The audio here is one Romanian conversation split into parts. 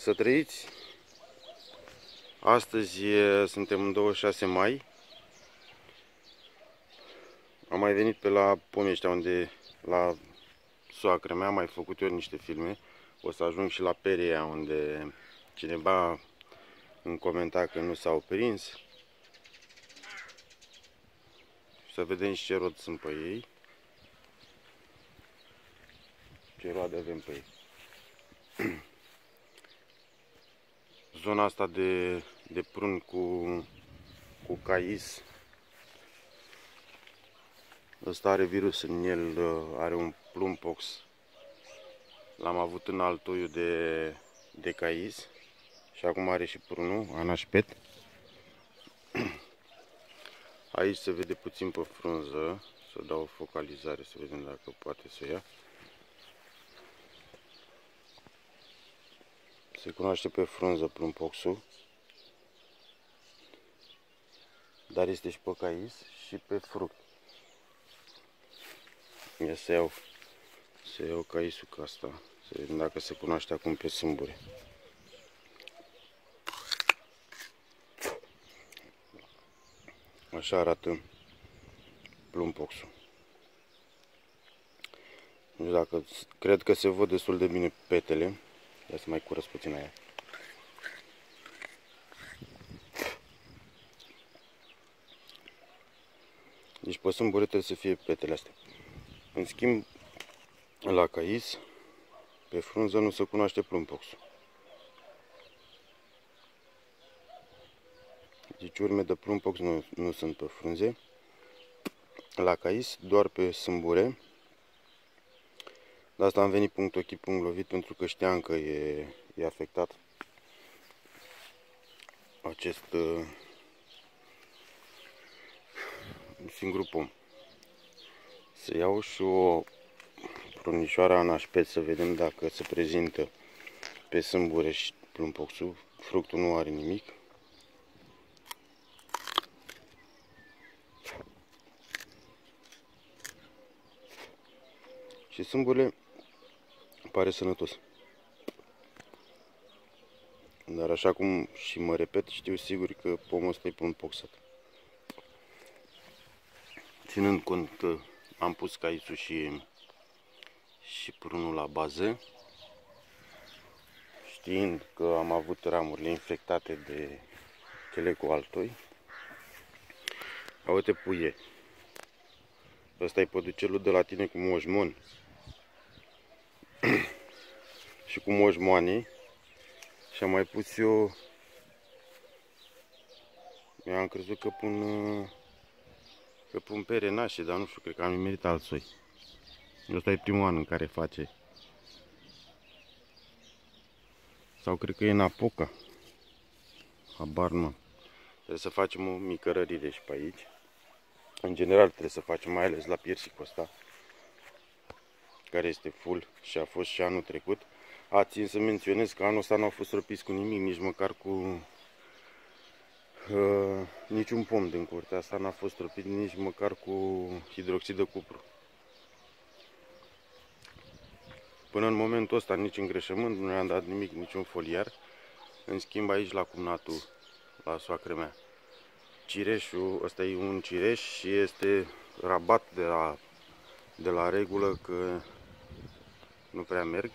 Să trăiți! Astăzi e, suntem în 26 mai. Am mai venit pe la Pomeștea unde la soacră mea am mai făcut eu niște filme. O să ajung și la Peria unde cineva îmi comenta că nu s-au prins. Să vedem și ce rod sunt pe ei. Ce roade avem pe ei. Zona asta de, de prun cu, cu cais. Ăsta are virus în el, are un plumpox. L-am avut în altoiul de, de cais. Și acum are și prunul, anașpet. Aici se vede puțin pe frunză. Să dau o focalizare să vedem dacă poate să ia. Se cunoaște pe frunză plumpoxul. Dar este și pe cais și pe fruct. Ia să iau, să iau caisul ca asta. Să vedem dacă se cunoaște acum pe sâmbure. Așa arată plumpoxul. Nu știu dacă, cred că se văd destul de bine petele. Ia să mai curăț puțin aia. Deci pe sâmbure trebuie să fie petele astea. În schimb, la cais, pe frunză nu se cunoaște plumpoxul. Deci urme de plumpox nu, nu sunt pe frunze. La cais, doar pe sâmbure. De asta am venit punct ochi, punct lovit, pentru că știam că e, e afectat acest uh, singur pom. Să iau și o prunișoară anașpet să vedem dacă se prezintă pe sâmbure și plumpoxul. Fructul nu are nimic. Și sâmbule pare sănătos. Dar așa cum și mă repet, știu sigur că pomul ăsta e plumpoxat. Ținând cont că am pus caițul și, și prunul la bază, știind că am avut ramurile infectate de cele cu altoi, uite puie. Ăsta e păducelul de la tine cu moșmon și cu moșmoane și am mai pus eu eu am crezut că pun că pun pere nașe, dar nu știu, cred că am merit alt soi. Ăsta e primul an în care face. Sau cred că e în apoca. Habar nu. Trebuie să facem o mică rărire și pe aici. În general trebuie să facem, mai ales la piersicul ăsta care este full și a fost și anul trecut. A, țin să menționez că anul ăsta nu au fost răpiți cu nimic, nici măcar cu uh, niciun pom din curtea asta n-a fost răpit nici măcar cu hidroxid de cupru. Până în momentul ăsta nici îngrășământ nu i-am dat nimic, niciun foliar. În schimb aici la cumnatul, la soacră mea, cireșul, ăsta e un cireș și este rabat de la, de la regulă că nu prea merg.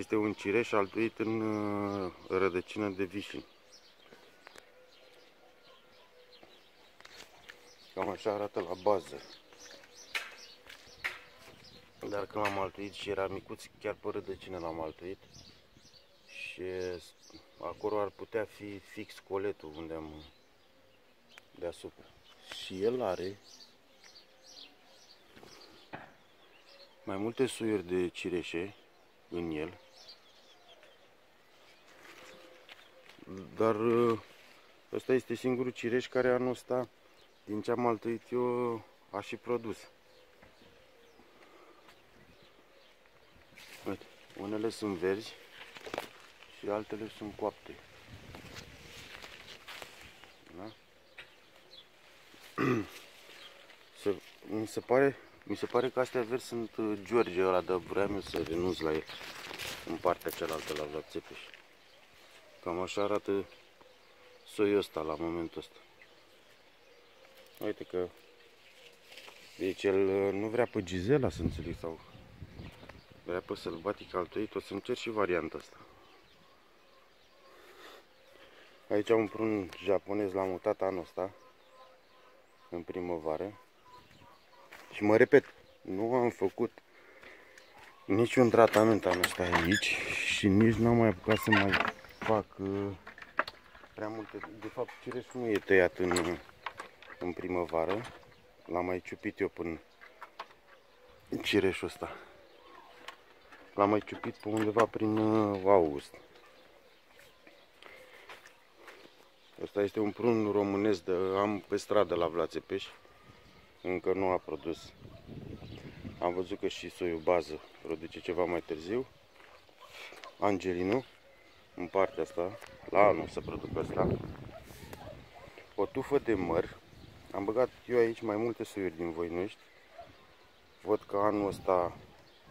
Este un cireș altuit în uh, rădăcină de vișin. Cam așa arată la bază. Dar când l-am altuit și era micuț, chiar pe rădăcină l-am altuit. Și acolo ar putea fi fix coletul unde am deasupra. Și el are mai multe suiuri de cireșe în el. Dar ă, ăsta este singurul cireș care anul ăsta, din ce am altuit eu, a și produs. Uite, unele sunt verzi și altele sunt coapte. Da? Se, mi se pare mi se pare că astea verzi sunt uh, George ăla, dar vreau eu să renunț la el în partea cealaltă la, la Țepeș. Cam așa arată soiul ăsta la momentul ăsta. Uite că deci el uh, nu vrea pe Gizela să înțeleg sau vrea pe sălbatic altuit, o să încerc și varianta asta. Aici un prun japonez l-am mutat anul ăsta, în primăvară. Și mă repet, nu am făcut niciun tratament anul ăsta aici și nici n-am mai apucat să mai fac uh, prea multe. De fapt, cireșul nu e tăiat în, în primăvară. L-am mai ciupit eu până cireșul ăsta. L-am mai ciupit pe undeva prin uh, august. Asta este un prun românesc de am pe stradă la Vlațepeș. Încă nu a produs. Am văzut că și soiul bază produce ceva mai târziu. Angelinu, în partea asta, la anul să produc asta. O tufă de măr. Am băgat eu aici mai multe soiuri din Voinești. Văd că anul ăsta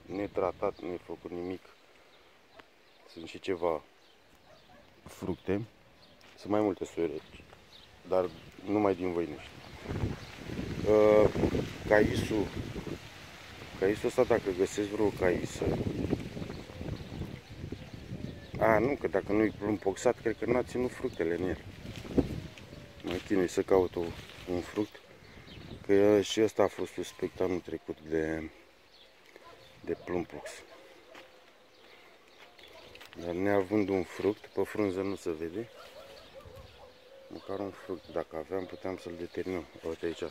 netratat, nu e făcut nimic. Sunt și ceva fructe. Sunt mai multe soiuri aici, dar numai din Voinești. Uh, caisul, caisul ăsta, dacă găsesc vreo caisă, a, nu, că dacă nu-i plumpoxat, cred că n-a ținut fructele în el. Mă chinui să caut o, un fruct, că și ăsta a fost suspect anul trecut de, de plumpox. Dar neavând un fruct, pe frunză nu se vede. Măcar un fruct, dacă aveam, puteam să-l determinăm. Uite aici,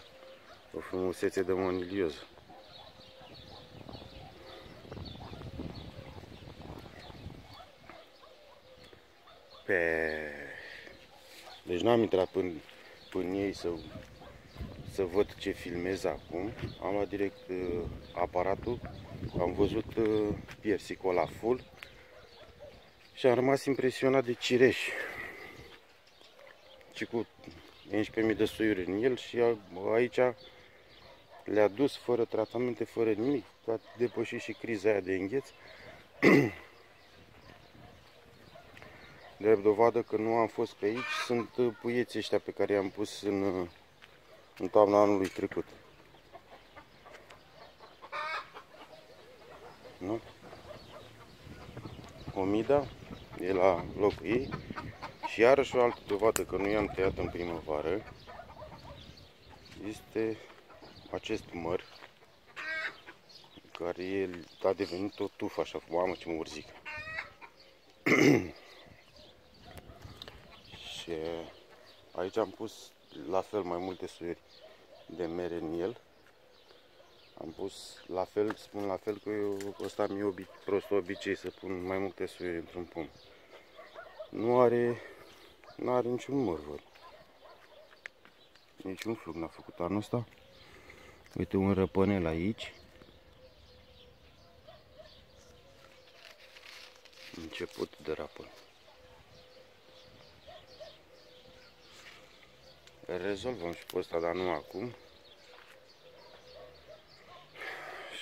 o frumusețe de monilioză. Pe... Deci n-am intrat până, până ei să, să văd ce filmez acum. Am luat direct uh, aparatul, am văzut uh, piersicul la full și am rămas impresionat de cireși și cu 11.000 de soiuri în el și aici le-a dus fără tratamente, fără nimic, a depășit și criza aia de îngheț. De dovadă că nu am fost pe aici, sunt puieții ăștia pe care i-am pus în, în toamna anului trecut. Nu? Omida e la locul ei și iarăși o altă dovadă că nu i-am tăiat în primăvară este acest măr care el a devenit o tufă așa, mamă ce mă urzic. și aici am pus la fel mai multe suieri de mere în el. Am pus la fel, spun la fel că eu ăsta mi-e obi prost obicei să pun mai multe suieri într-un pom. Nu are nu are niciun măr, văd. Niciun flug n-a făcut anul ăsta. Uite un răpănel aici. Început de rapă. Rezolvăm și pe ăsta, dar nu acum.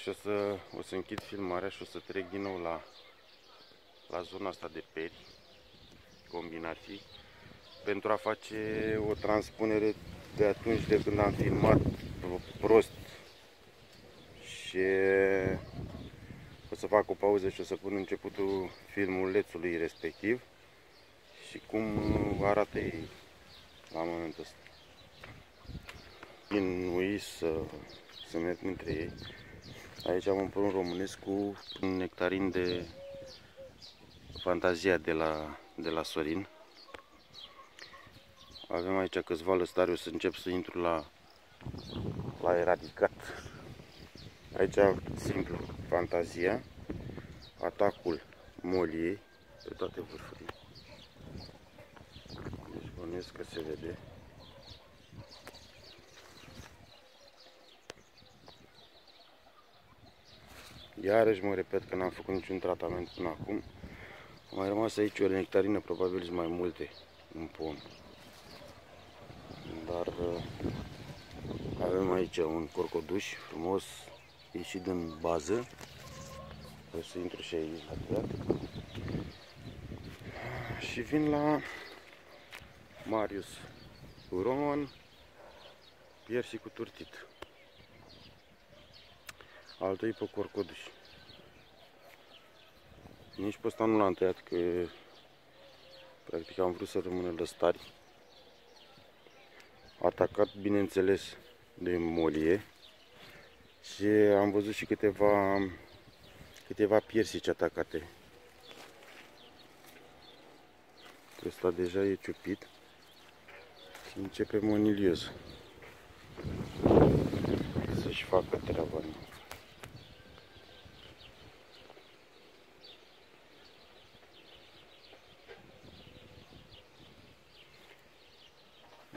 Și o să, o să închid filmarea și o să trec din nou la, la zona asta de peri, combinații pentru a face o transpunere de atunci de când am filmat prost și o să fac o pauză și o să pun începutul filmulețului respectiv și cum arată ei la momentul ăsta. Inui să, să merg între ei. Aici am un prun românesc cu un nectarin de fantazia de la, de la Sorin. Avem aici câțiva lăstari, o să încep să intru la, la eradicat. Aici, simplu, fantazia, atacul moliei pe toate vârfurile. Deci bănuiesc că se vede. Iarăși mă repet că n-am făcut niciun tratament până acum. A mai rămas aici o nectarină, probabil și mai multe în pom dar uh, avem aici un corcoduș frumos ieșit din bază o să intru și aici la Și vin la Marius Roman, piersi cu turtit. Altul pe corcoduș. Nici pe ăsta nu l-am tăiat, că practic am vrut să rămână lăstari. Atacat, bineînțeles, de molie. Și am văzut și câteva, câteva piersici atacate. Ăsta deja e ciupit și începe monilios să-și facă treaba.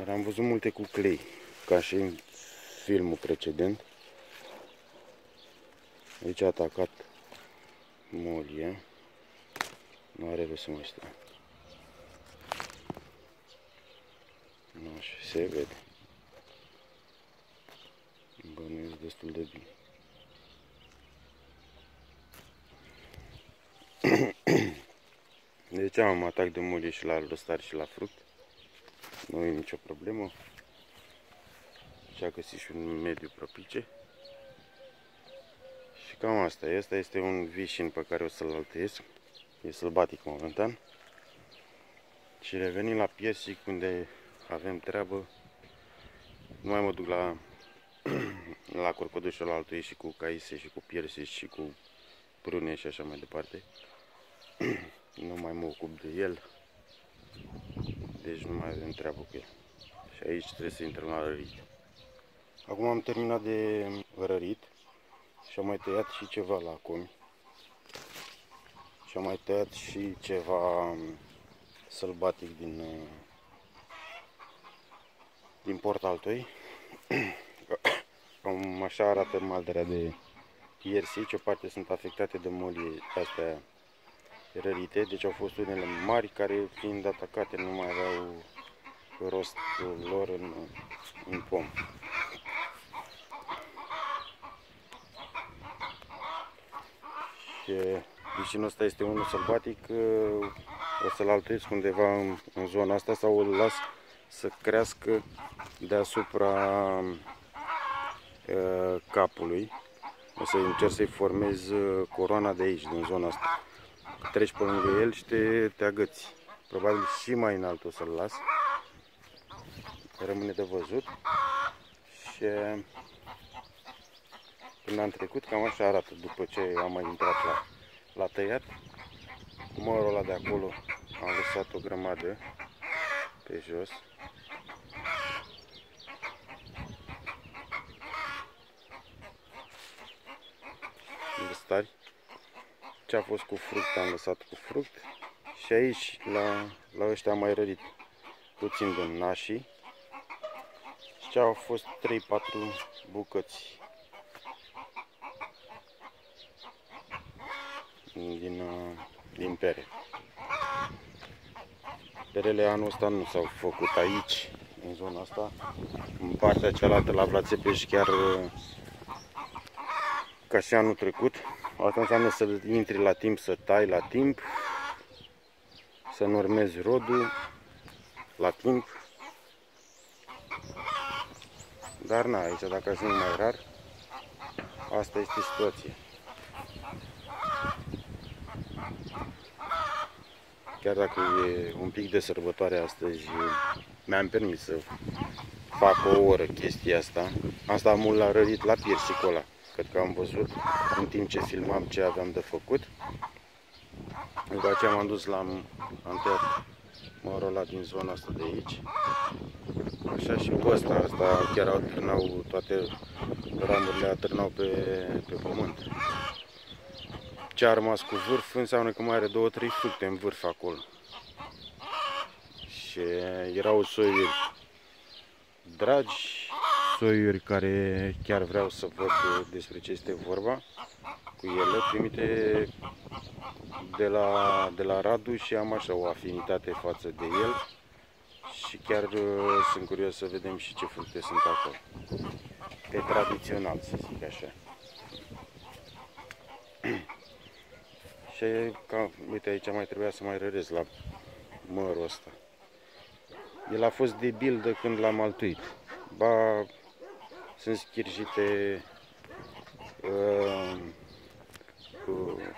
Dar am văzut multe cu clei, ca și în filmul precedent. Aici a atacat molie. Nu are rost să mai stea. Nu așa, se vede. Bănuiesc destul de bine. Deci am atac de molie și la lăstar și la fruct. Nu e nicio problemă. Și a găsit și un mediu propice. Și cam asta e. Asta este un vișin pe care o să-l altuiesc. E sălbatic momentan. Și revenim la piersic unde avem treabă. Nu mai mă duc la, la corcodușul altuie și cu caise și cu piersi și cu prune și așa mai departe. nu mai mă ocup de el. Deci nu mai avem treabă cu el. Și aici trebuie să intrăm la rărit. Acum am terminat de rărit și am mai tăiat și ceva la comi. Și am mai tăiat și ceva sălbatic din, din portaltoi. Cam așa arată malderea de piersici. O parte sunt afectate de molie astea rărite, deci au fost unele mari care fiind atacate nu mai aveau rostul lor în, în pom. Și vișinul ăsta este unul sălbatic, o să-l altuiesc undeva în, în zona asta sau îl las să crească deasupra uh, capului. O să încerc să-i formez coroana de aici, din zona asta treci pe lângă el și te, te agăți. Probabil și mai înalt o să-l las. Rămâne de văzut. Și când am trecut, cam așa arată după ce am mai intrat la, la tăiat. Cu mărul ăla de acolo am lăsat o grămadă pe jos. Stari ce a fost cu fruct am lăsat cu fruct și aici la, la ăștia am mai rărit puțin de nașii și ce au fost 3-4 bucăți din, uh, din pere. Perele anul ăsta nu s-au făcut aici, în zona asta. În partea cealaltă la Vlațepeș chiar uh, ca și anul trecut. Asta înseamnă să intri la timp, să tai la timp, să nu urmezi rodul la timp. Dar na, aici dacă ajung mai rar, asta este situația. Chiar dacă e un pic de sărbătoare astăzi, mi-am permis să fac o oră chestia asta. Asta mult la rărit la piersicola cred că am văzut în timp ce filmam ce aveam de făcut. După aceea m-am dus la am tăiat mărul ăla din zona asta de aici. Așa și pe ăsta, asta chiar atârnau, toate ramurile atârnau pe, pe pământ. Ce a rămas cu vârf înseamnă că mai are două, trei fructe în vârf acolo. Și erau soiuri dragi, soiuri care chiar vreau să văd despre ce este vorba cu ele, primite de la, de la Radu și am așa o afinitate față de el și chiar uh, sunt curios să vedem și ce fructe sunt acolo. Pe tradițional, să zic așa. și ca, uite aici mai trebuia să mai răresc la mărul ăsta. El a fost de bildă când l-am altuit. Ba, sunt schirjite uh,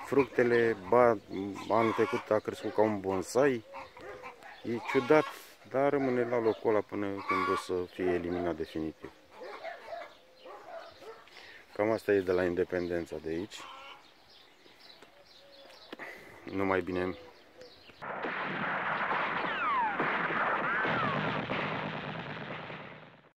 fructele, ba, anul trecut a crescut ca un bonsai. E ciudat, dar rămâne la locul ăla până când o să fie eliminat definitiv. Cam asta e de la independența de aici. Numai bine